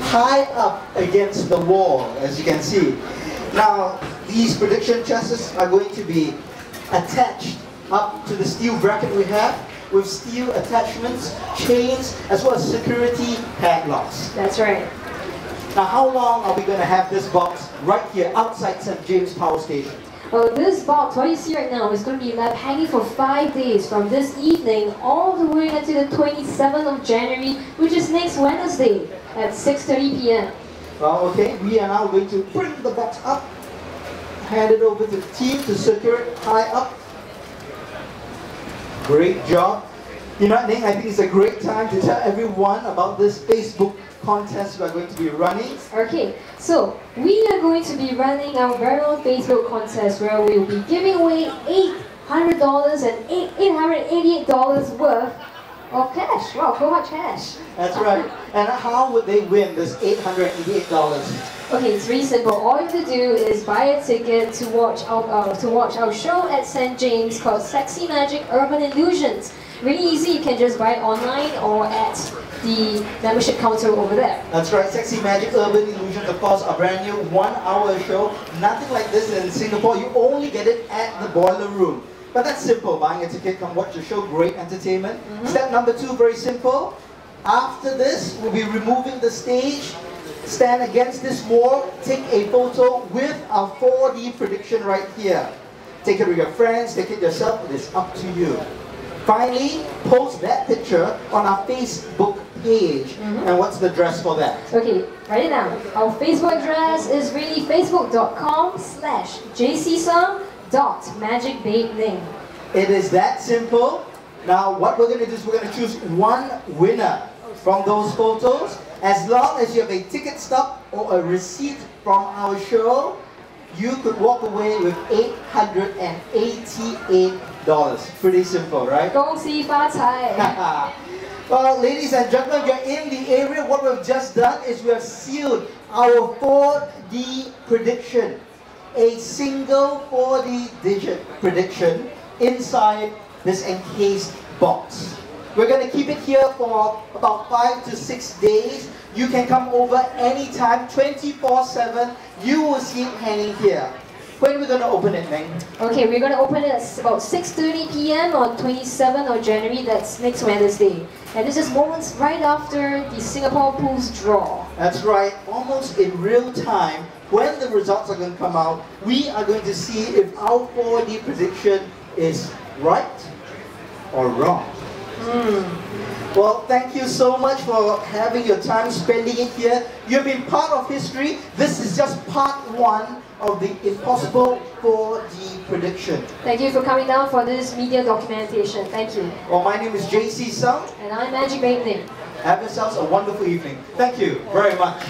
high up against the wall, as you can see. Now, these prediction chests are going to be attached up to the steel bracket we have with steel attachments, chains, as well as security padlocks. That's right. Now, how long are we going to have this box right here outside St. James Power Station? Well, this box, what you see right now, is going to be left hanging for five days from this evening all the way until the 27th of January, which is next Wednesday at 6.30 p.m. Well, okay, we are now going to bring the box up, hand it over to the team to secure it high up. Great job. You know, Ning, I think it's a great time to tell everyone about this Facebook contest we are going to be running. Okay, so we are going to be running our very own Facebook contest where we will be giving away $800 and $888 worth of cash. Wow, so much cash. That's right. And how would they win this $888? Okay, it's really simple. All you have to do is buy a ticket to watch our uh, to watch our show at St. James called Sexy Magic Urban Illusions. Really easy. You can just buy it online or at the membership counter over there. That's right, Sexy Magic Urban Illusions, of course, a brand new one-hour show. Nothing like this in Singapore. You only get it at the Boiler Room. But that's simple. Buying a ticket, come watch the show, great entertainment. Mm -hmm. Step number two, very simple. After this, we'll be removing the stage. Stand against this wall, take a photo with our 4D prediction right here. Take it with your friends, take it yourself, it is up to you. Finally, post that picture on our Facebook page. Mm -hmm. And what's the address for that? Okay, write it down. Our Facebook address is really facebook.com slash dot magic babe ning. It is that simple. Now what we're going to do is we're going to choose one winner from those photos. As long as you have a ticket stub or a receipt from our show, you could walk away with $888. Pretty simple, right? Well, ladies and gentlemen, you're in the area. What we've just done is we have sealed our 4D prediction a single 4D digit prediction inside this encased box. We're going to keep it here for about five to six days. You can come over anytime, 24-7. You will see it hanging here. When are we going to open it, Meng? Okay, we're going to open it at about 6.30 p.m. on 27th of January. That's next Wednesday. And this is moments right after the Singapore Pools draw. That's right. Almost in real time, when the results are going to come out, we are going to see if our 4D prediction is right or wrong. Mm. Well, thank you so much for having your time spending it here. You've been part of history. This is just part one of the impossible 4D prediction. Thank you for coming down for this media documentation. Thank you. Well, my name is JC Sum. And I'm Magic Babe Ning. Have yourselves a wonderful evening. Thank you very much.